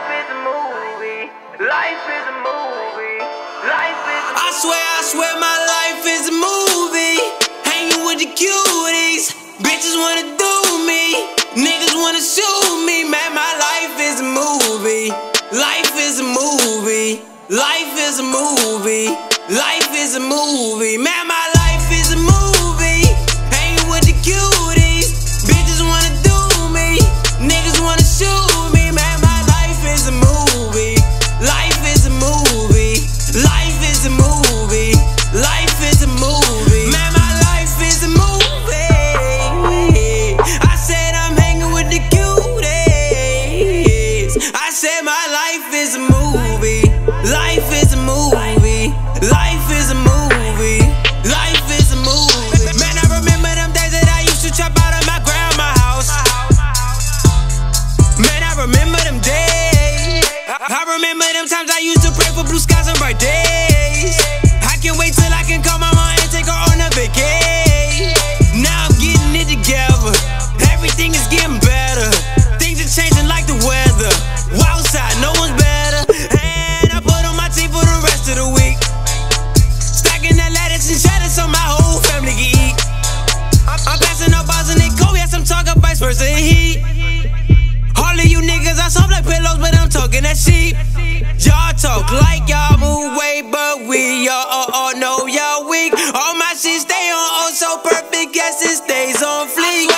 Life is a movie. Life is a movie. I swear, I swear my life is a movie. Hanging with the cuties. Bitches wanna do me. Niggas wanna shoot me. Man, my life is a movie. Life is a movie. Life is a movie. Life is a movie. Man, my remember them times I used to pray for blue skies and bright days. I can't wait till I can call my mom and take her on a vacation. Now I'm getting it together. Everything is getting better. Things are changing like the weather. Outside, no one's better. And I put on my team for the rest of the week. Stacking that lettuce and cheddar so my whole family can eat. I'm, passing out balls and they go, yes, I'm talking vice versa heat. All of you niggas I soft like pillows, but I'm talking that sheep. Y'all talk like y'all move weight, but we all, all know y'all weak. All my shit stay on oh so perfect, yes it stays on fleek.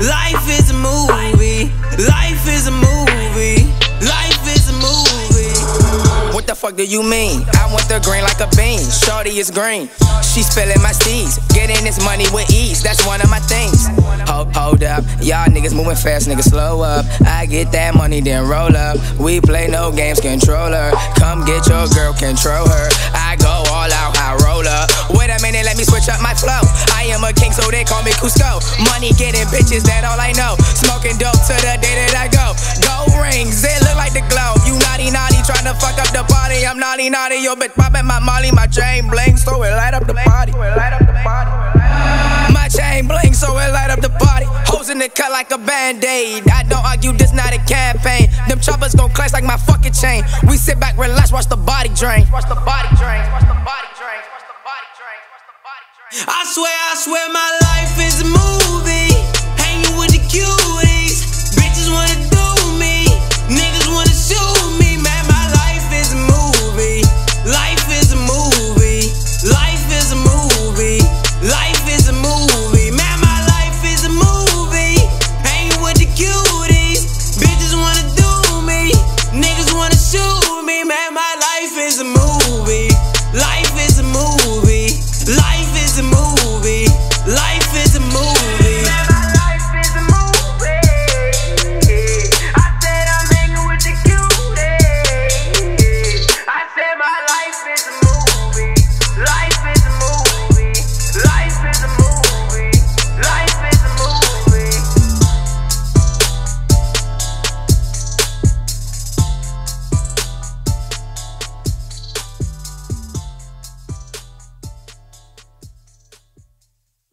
Life is a movie. Life is a movie. Life is a movie. What the fuck do you mean? I want the green like a bean. Shorty is green. She spilling my steeds. Getting this money with ease. That's one of my things. Hold, hold up. Y'all niggas moving fast, niggas slow up. I get that money, then roll up. We play no games, controller. Come get your girl, control her. I go all out, I roll up. Wait a minute, let me switch up my flow. I am a king, so they call me Cusco. Money getting bitches, that all I know. Smoking dope to the day that I go. Gold rings, they look like the glow. You naughty, naughty, trying to fuck up the party. I'm naughty, naughty, yo, bitch poppin' my molly, my chain bling, so it light up the party. My chain bling, so it light up the party. Hoes in the cut like a band-aid. I don't argue, this not a campaign. Them choppers gon' clash like my fucking chain. We sit back, relax, watch the body drain. Watch the body drain. Watch the body drain. I swear, I swear my life is moving.